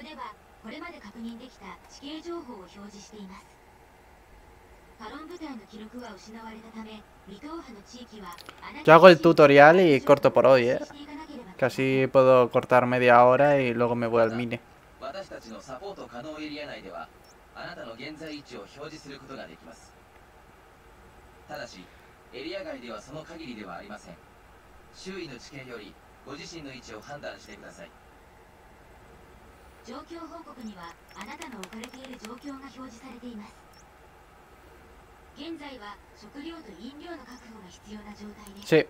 プではこれまで確認できた地形情報を表示しています。パロン部隊の記録は失われたため未踏破の地域は Yo hago el tutorial y corto por hoy, eh? Que así puedo cortar media hora y luego me voy al mine. 私たちのサポート可能エリア内ではあなたの現在位置を表示することができます。ただしエリア外ではその限りではありません。周囲の地形よりご自身の位置を判断してください状況報告にはあなたの置かれている状況が表示されています。現在は食料と飲料の確保が必要な状態です.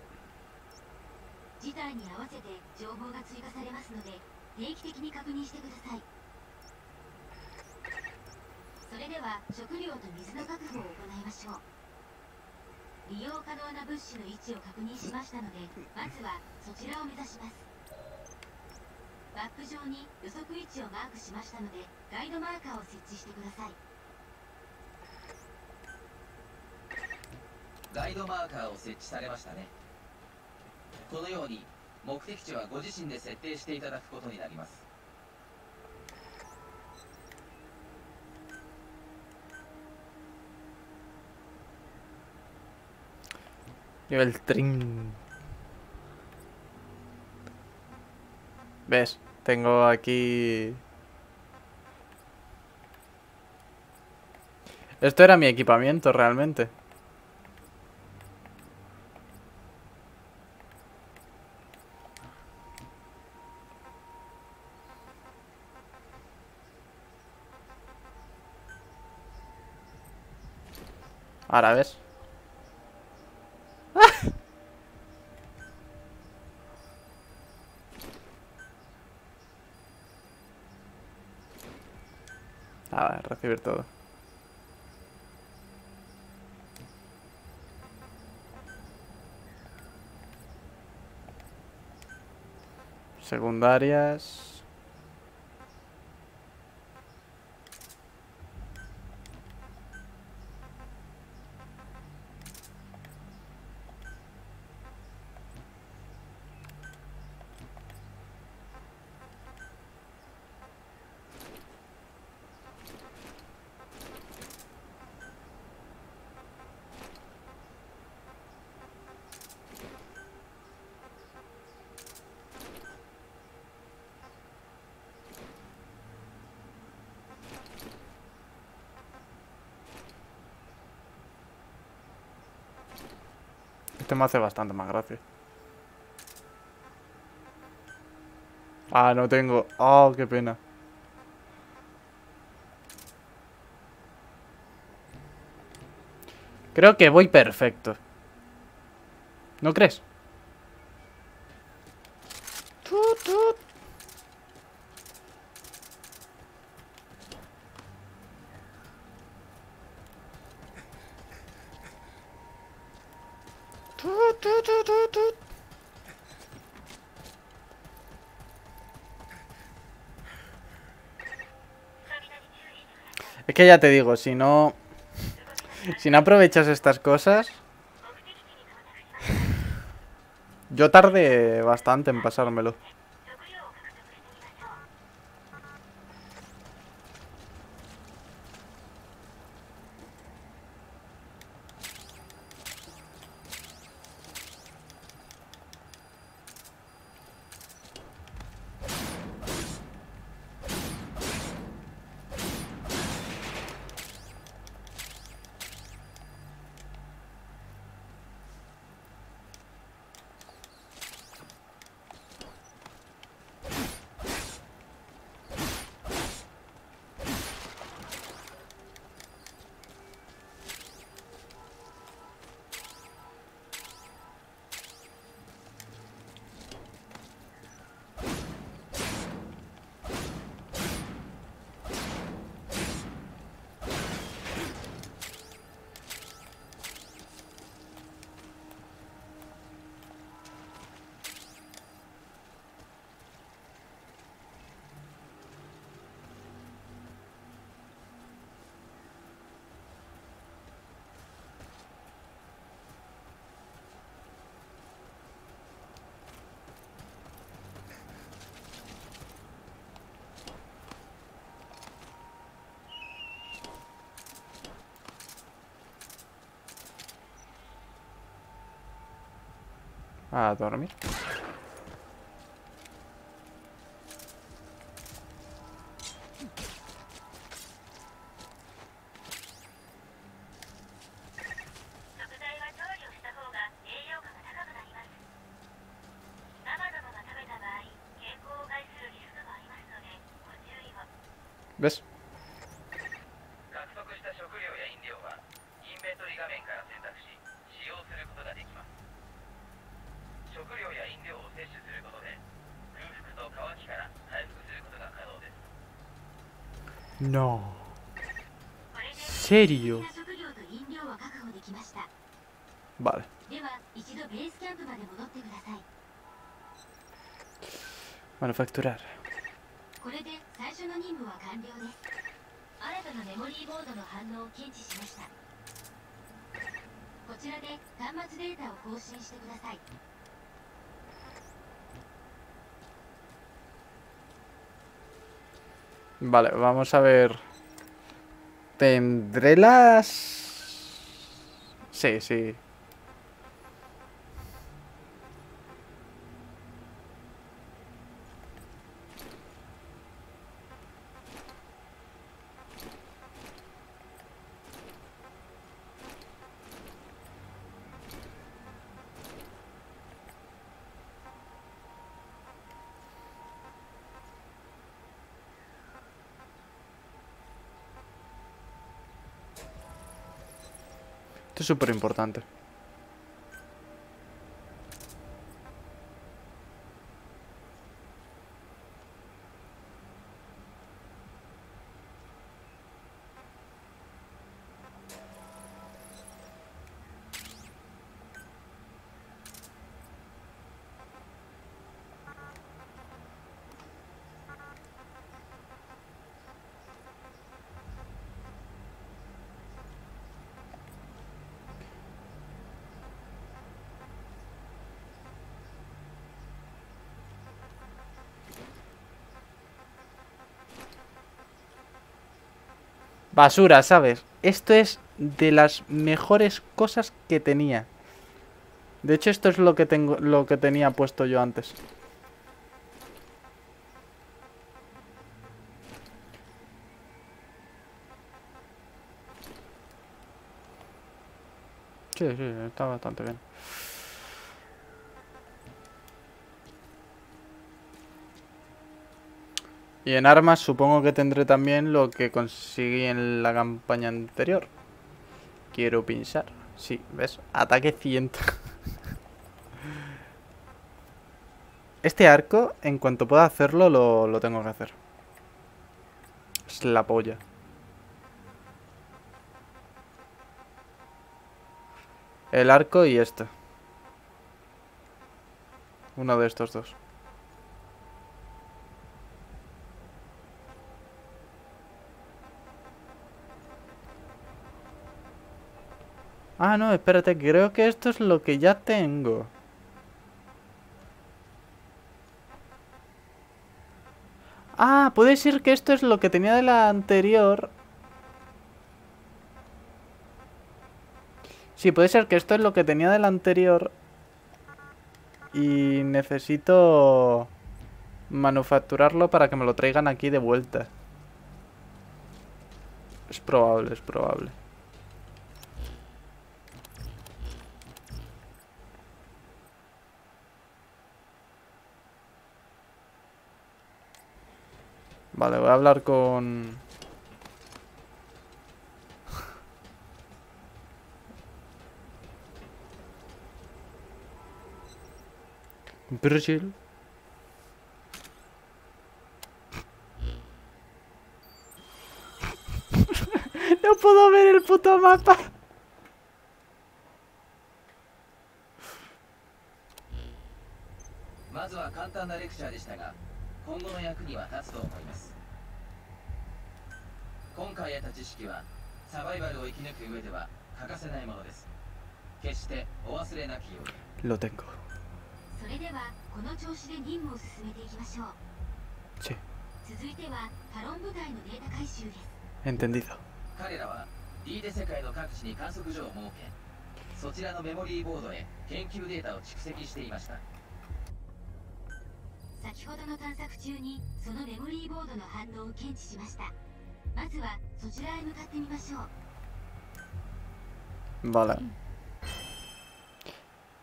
事態に合わせて情報が追加されますので定期的に確認してください。それでは食料と水の確保を行いましょう。利用可能な物資の位置を確認しましたのでまずはそちらを目指しますマップ上に予測位置をマークしましたのでガイドマーカーを設置してください。ガイドマーカーを設置されましたね。このように目的地はご自身で設定していただくことになります. ¿Ves? Tengo aquí... Esto era mi equipamiento realmente. Ahora ves. A ver, todo. Secundarias. Este me hace bastante más gracia. Ah, no tengo. Oh, qué pena. Creo que voy perfecto. ¿No crees? Es que ya te digo, si no... Si no aprovechas estas cosas... Yo tardé bastante en pasármelo. 意を ¿Ves? serio? Vale. Manufacturar. Vale, vamos a ver ¿Tendré las...? Sí, sí. Es súper importante. Basura, ¿sabes? Esto es de las mejores cosas que tenía. De hecho, esto es lo que tengo, lo que tenía puesto yo antes. Sí, sí, está bastante bien. Y en armas supongo que tendré también lo que conseguí en la campaña anterior. Quiero pinchar. Sí, ¿ves? Ataque 100. Este arco, en cuanto pueda hacerlo, lo, lo tengo que hacer. Es la polla. El arco y este. Uno de estos dos. Ah, no, espérate, creo que esto es lo que ya tengo. Ah, puede ser que esto es lo que tenía de la anterior. Sí, puede ser que esto es lo que tenía de la anterior. Y necesito manufacturarlo para que me lo traigan aquí de vuelta. Es probable, es probable. Vale, voy a hablar con... Virgil. no puedo ver el puto mapa. 今後の役には立つと思います。今回得た知識はサバイバルを生き抜く上では欠かせないものです。決してお忘れなきように。Lo tengo. それではこの調子で任務を進めていきましょう。Sí, 続いてはタロン部隊のデータ回収です。entendido. 彼らは D で世界の各地に観測所を設けそちらのメモリーボードへ研究データを蓄積していました 先ほどの探索中にそのメモリーボードの反応を検知しましたまずはそちらへ向かってみましょう Vale.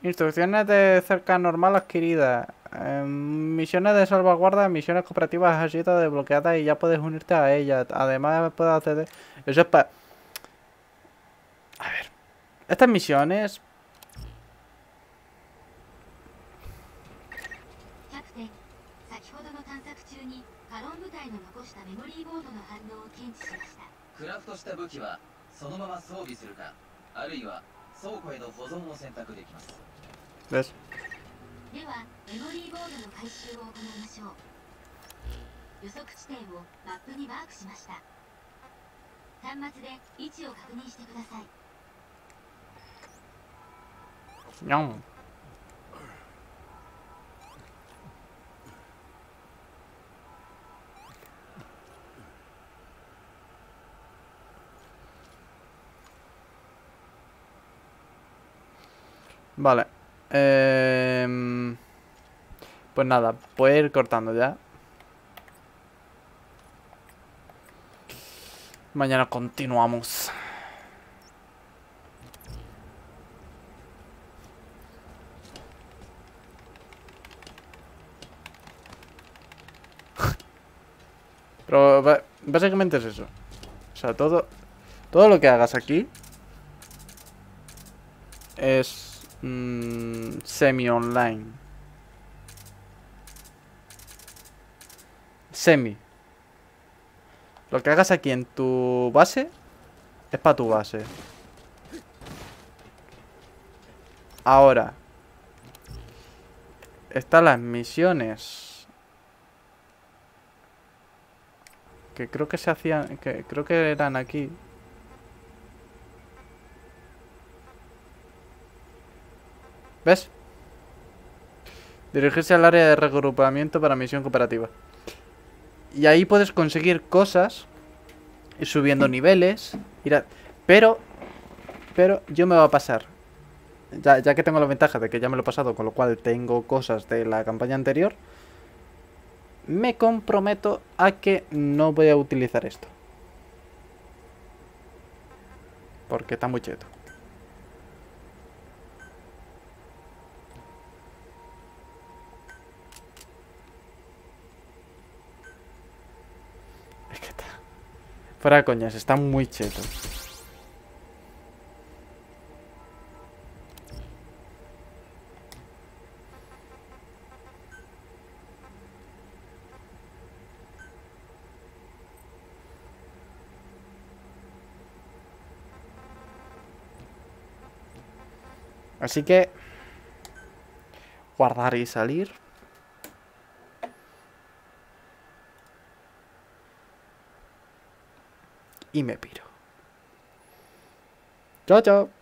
Instrucciones de cerca normal adquiridas. Eh, misiones de salvaguarda, misiones cooperativas han sido desbloqueadas y ya puedes unirte a ellas. Además puedes acceder... Eso es para... A ver. Estas misiones... 探索中にカロン部隊の残したメモリーボードの反応を検知しました。クラフトした武器はそのまま装備するかあるいは倉庫への保存を選択できます.ではメモリーボードの回収を行いましょう。予測地点をマップにマークしました。端末で位置を確認してください。Ñam. Vale. Em, Pues nada, a ir cortando ya. Mañana continuamos. Pero básicamente es eso. O sea, todo, todo lo que hagas aquí es mm, semi-online. Semi. Lo que hagas aquí en tu base es para tu base. Ahora. Están las misiones. Que creo que se hacían. Que creo que eran aquí. ¿Ves? Dirigirse al área de regrupamiento para misión cooperativa. Y ahí puedes conseguir cosas. Subiendo niveles. ir a- Pero. Pero yo me va a pasar. Ya, ya que tengo la ventaja de que ya me lo he pasado, con lo cual tengo cosas de la campaña anterior. Me comprometo a que no voy a utilizar esto. Porque está muy cheto. Es que está... Fuera coñas, está muy cheto. Así que... Guardar y salir. Y me piro. Chao, chao.